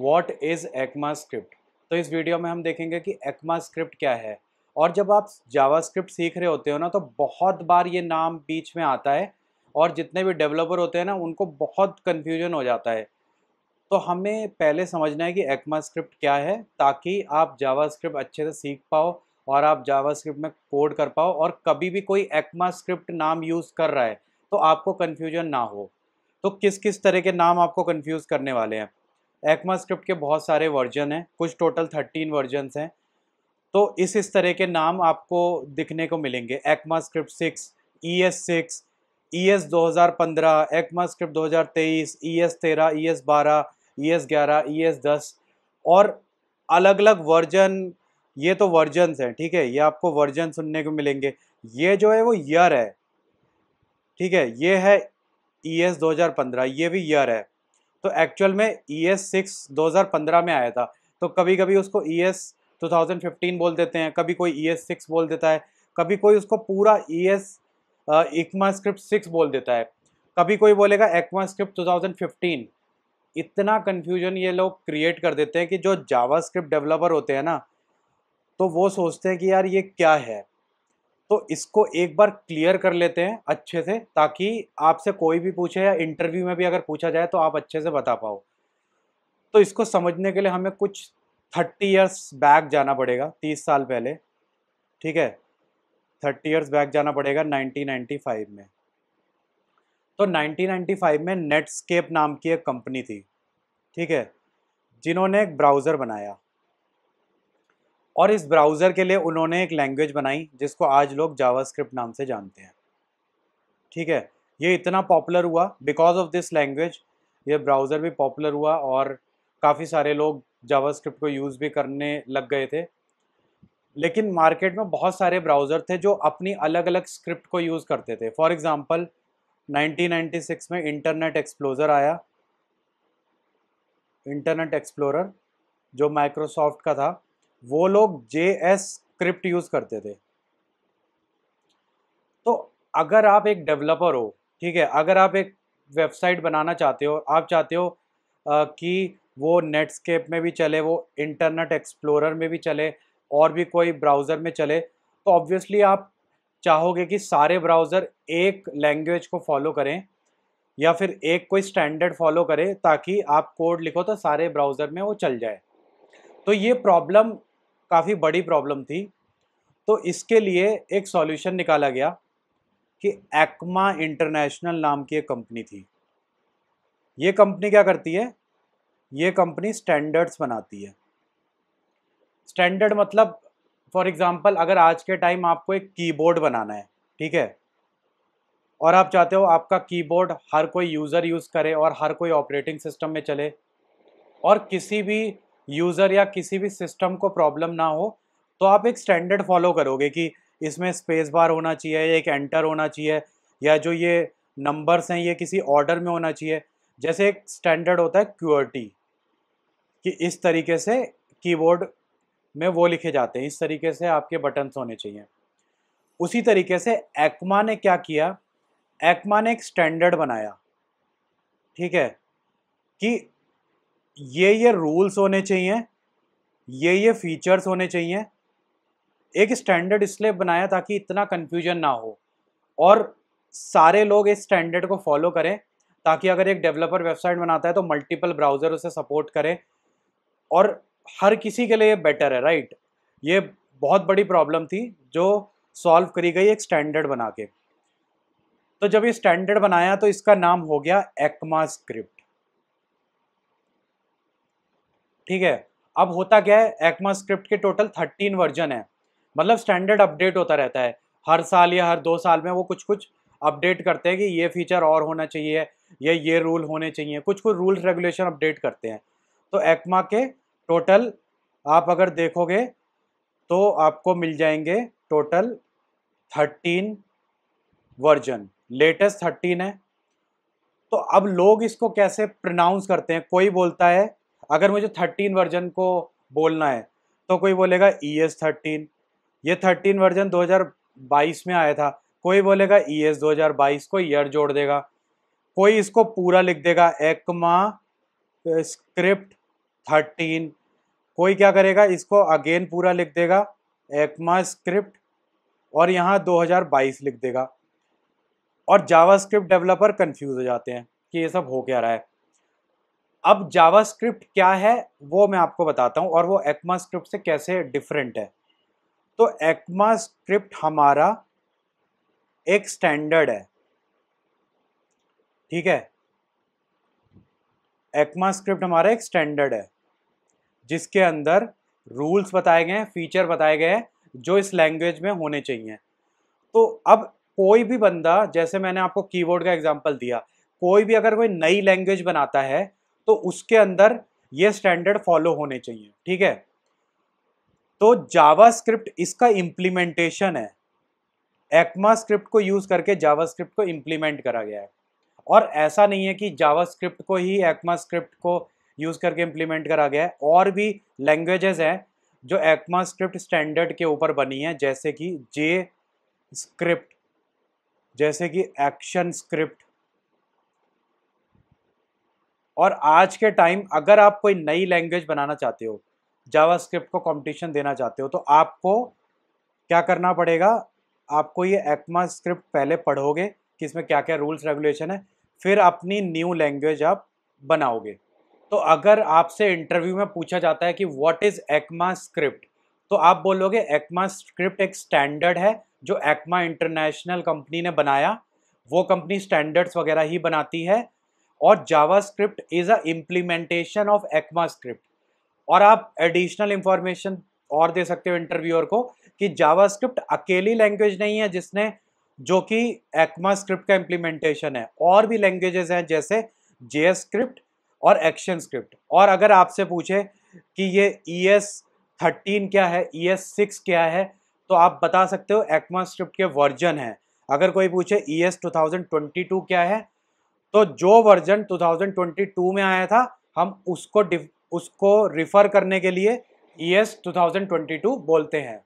What is ECMA script तो इस video में हम देखेंगे कि एक्मा स्क्रिप्ट क्या है। और जब आप जावा स्क्रिप्ट सीख रहे होते हो ना तो बहुत बार ये नाम बीच में आता है और जितने भी डेवलपर होते हैं ना, उनको बहुत कन्फ्यूज़न हो जाता है। तो हमें पहले समझना है कि एक्मा स्क्रिप्ट क्या है, ताकि आप जावा स्क्रिप्ट अच्छे से सीख पाओ और आप जावा स्क्रिप्ट में कोड कर पाओ और कभी भी कोई एक्मा स्क्रिप्ट नाम यूज़ कर रहा है तो आपको कन्फ्यूज़न ना हो। तो किस किस तरह के नाम आपको कन्फ्यूज़ करने वाले हैं? एक्मा स्क्रिप्ट के बहुत सारे वर्जन हैं, कुछ टोटल थर्टीन वर्जन्स हैं। तो इस इस तरह के नाम आपको दिखने को मिलेंगे। ECMAScript six E S six E S दो हज़ार पंद्रह एक्मा स्क्रिप्ट दो हज़ार तेईस ई एस तेरह ई एस बारह ई एस ग्यारह ई एस दस। और अलग अलग वर्जन ये तो वर्जन्स हैं, ठीक है? ये आपको वर्जन सुनने को मिलेंगे। ये जो है वो ईयर है, ठीक है? ये है ई एस दो हज़ार पंद्रह, ये भी ईयर है। तो एक्चुअल में ई एस सिक्स दो हज़ार पंद्रह में आया था। तो कभी कभी उसको E S two thousand fifteen बोल देते हैं, कभी कोई ई एस सिक्स बोल देता है, कभी कोई उसको पूरा E S ECMAScript six बोल देता है, कभी कोई बोलेगा ECMAScript two thousand fifteen इतना कन्फ्यूज़न ये लोग क्रिएट कर देते हैं कि जो जावा स्क्रिप्ट डेवलपर होते हैं ना तो वो सोचते हैं कि यार ये क्या है? तो इसको एक बार क्लियर कर लेते हैं अच्छे से, ताकि आपसे कोई भी पूछे या इंटरव्यू में भी अगर पूछा जाए तो आप अच्छे से बता पाओ। तो इसको समझने के लिए हमें कुछ थर्टी ईयर्स बैक जाना पड़ेगा, तीस साल पहले, ठीक है? थर्टी ईयर्स बैक जाना पड़ेगा 1995 में। तो 1995 में नेटस्केप नाम की एक कंपनी थी, ठीक है? जिन्होंने एक ब्राउज़र बनाया। और इस ब्राउज़र के लिए उन्होंने एक लैंग्वेज बनाई, जिसको आज लोग जावास्क्रिप्ट नाम से जानते हैं। ठीक है? ये इतना पॉपुलर हुआ बिकॉज़ ऑफ़ दिस लैंग्वेज ये ब्राउज़र भी पॉपुलर हुआ और काफ़ी सारे लोग जावास्क्रिप्ट को यूज़ भी करने लग गए थे। लेकिन मार्केट में बहुत सारे ब्राउज़र थे जो अपनी अलग अलग स्क्रिप्ट को यूज़ करते थे। फॉर एग्ज़ाम्पल 1996 में इंटरनेट एक्सप्लोजर आया। इंटरनेट एक्सप्लोरर जो माइक्रोसॉफ्ट का था। वो लोग जे एस स्क्रिप्ट यूज़ करते थे। तो अगर आप एक डेवलपर हो ठीक है अगर आप एक वेबसाइट बनाना चाहते हो आप चाहते हो आ, कि वो नेटस्केप में भी चले वो इंटरनेट एक्सप्लोरर में भी चले और भी कोई ब्राउज़र में चले तो ऑब्वियसली आप चाहोगे कि सारे ब्राउज़र एक लैंग्वेज को फॉलो करें या फिर एक कोई स्टैंडर्ड फॉलो करें ताकि आप कोड लिखो तो सारे ब्राउज़र में वो चल जाए। तो ये प्रॉब्लम काफ़ी बड़ी प्रॉब्लम थी। तो इसके लिए एक सॉल्यूशन निकाला गया कि एक्मा इंटरनेशनल नाम की एक कंपनी थी। ये कंपनी क्या करती है? ये कंपनी स्टैंडर्ड्स बनाती है। स्टैंडर्ड मतलब फॉर एग्ज़ाम्पल अगर आज के टाइम आपको एक कीबोर्ड बनाना है, ठीक है? और आप चाहते हो आपका कीबोर्ड हर कोई यूज़र यूज़ करे और हर कोई ऑपरेटिंग सिस्टम में चले, और किसी भी यूज़र या किसी भी सिस्टम को प्रॉब्लम ना हो तो आप एक स्टैंडर्ड फॉलो करोगे कि इसमें स्पेस बार होना चाहिए, एक एंटर होना चाहिए, या जो ये नंबर्स हैं, ये किसी ऑर्डर में होना चाहिए। जैसे एक स्टैंडर्ड होता है क्यूअर्टी कि इस तरीके से कीबोर्ड में वो लिखे जाते हैं, इस तरीके से आपके बटन्स होने चाहिए। उसी तरीके से एक्मा ने क्या किया, एक्मा ने एक स्टैंडर्ड बनाया, ठीक है, कि ये ये रूल्स होने चाहिए, ये ये फीचर्स होने चाहिए। एक स्टैंडर्ड इसलिए बनाया ताकि इतना कन्फ्यूज़न ना हो। और सारे लोग इस स्टैंडर्ड को फॉलो करें, ताकि अगर एक डेवलपर वेबसाइट बनाता है तो मल्टीपल ब्राउज़र उसे सपोर्ट करें। और हर किसी के लिए बेटर है राइट ये बहुत बड़ी प्रॉब्लम थी जो सॉल्व करी गई एक स्टैंडर्ड बना के। तो जब ये स्टैंडर्ड बनाया तो इसका नाम हो गया एक्मा स्क्रिप्ट ठीक है? अब होता क्या है? एक्मा स्क्रिप्ट के टोटल थर्टीन वर्जन है। मतलब स्टैंडर्ड अपडेट होता रहता है। हर साल या हर दो साल में वो कुछ कुछ अपडेट करते हैं कि ये फीचर और होना चाहिए, या ये रूल होने चाहिए। कुछ कुछ रूल रेगुलेशन अपडेट करते हैं। तो एक्मा के टोटल आप अगर देखोगे तो आपको मिल जाएँगे total thirteen version latest thirteen है। तो अब लोग इसको कैसे प्रनाउंस करते हैं? कोई बोलता है अगर मुझे थर्टीन वर्जन को बोलना है तो कोई बोलेगा ई एस थर्टीन ये थर्टीन वर्जन 2022 में आया था। कोई बोलेगा ई एस दो हज़ार बाईस को ईयर जोड़ देगा। कोई इसको पूरा लिख देगा, एकमा स्क्रिप्ट थर्टीन कोई क्या करेगा, इसको अगेन पूरा लिख देगा, एक्मा स्क्रिप्ट और यहाँ 2022 लिख देगा। और जावा स्क्रिप्ट डेवलपर कंफ्यूज हो जाते हैं कि ये सब हो क्या रहा है। अब जावा स्क्रिप्ट क्या है, वो मैं आपको बताता हूँ और वो एक्मा स्क्रिप्ट से कैसे डिफरेंट है। तो एक्मा स्क्रिप्ट हमारा एक स्टैंडर्ड है। ठीक है? एक्मा स्क्रिप्ट हमारा एक स्टैंडर्ड है, जिसके अंदर रूल्स बताए गए हैं फीचर बताए गए हैं, जो इस लैंग्वेज में होने चाहिए। तो अब कोई भी बंदा, जैसे मैंने आपको कीबोर्ड का एग्जांपल दिया, कोई भी अगर कोई नई लैंग्वेज बनाता है तो उसके अंदर ये स्टैंडर्ड फॉलो होने चाहिए, ठीक है? तो जावा स्क्रिप्ट इसका इम्प्लीमेंटेशन है। एक्मा स्क्रिप्ट को यूज़ करके जावा स्क्रिप्ट को इम्प्लीमेंट करा गया है। और ऐसा नहीं है कि जावा स्क्रिप्ट को ही एक्मा स्क्रिप्ट को यूज़ करके इम्प्लीमेंट करा गया है। और भी लैंग्वेजेस हैं जो एक्मा स्क्रिप्ट स्टैंडर्ड के ऊपर बनी है, जैसे कि जे स्क्रिप्ट जैसे कि एक्शन स्क्रिप्ट और आज के टाइम अगर आप कोई नई लैंग्वेज बनाना चाहते हो जावा स्क्रिप्ट को कंपटीशन देना चाहते हो तो आपको क्या करना पड़ेगा? आपको ये एक्मा स्क्रिप्ट पहले पढ़ोगे कि इसमें क्या क्या रूल्स रेगुलेशन है, फिर अपनी न्यू लैंग्वेज आप बनाओगे। तो अगर आपसे इंटरव्यू में पूछा जाता है कि व्हाट इज़ एक्मा स्क्रिप्ट तो आप बोलोगे एक्मा स्क्रिप्ट एक स्टैंडर्ड है जो एक्मा इंटरनेशनल कंपनी ने बनाया। वो कंपनी स्टैंडर्ड्स वगैरह ही बनाती है और JavaScript is a implementation of ECMAScript और आप एडिशनल इंफॉर्मेशन और दे सकते हो इंटरव्यूअर को कि जावा स्क्रिप्ट अकेली लैंग्वेज नहीं है जिसने जो कि एक्मा स्क्रिप्ट का इम्प्लीमेंटेशन है। और भी लैंग्वेजेस हैं जैसे जेएस स्क्रिप्ट और एक्शन स्क्रिप्ट और अगर आपसे पूछे कि ये ई एस थर्टीन क्या है ई एस सिक्स क्या है तो आप बता सकते हो एक्मा स्क्रिप्ट के वर्जन है। अगर कोई पूछे E S two thousand twenty two क्या है तो जो version two thousand twenty two में आया था, हम उसको उसको रिफर करने के लिए E S two thousand twenty two बोलते हैं।